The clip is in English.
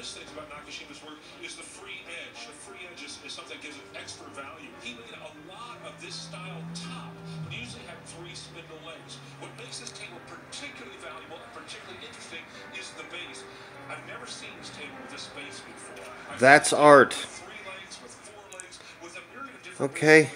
tremendous things about Nakashima's work is the free edge. The free edge is, is something that gives it extra value. He made a lot of this style top, but he usually had three spindle legs. What makes this table particularly valuable and particularly interesting is the base. I've never seen this table with this base before. I've That's art. Three legs with four legs with a myriad of different Okay.